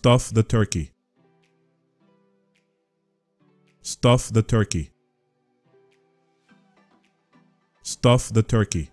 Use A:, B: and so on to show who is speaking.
A: Stuff the turkey. Stuff the turkey. Stuff the turkey.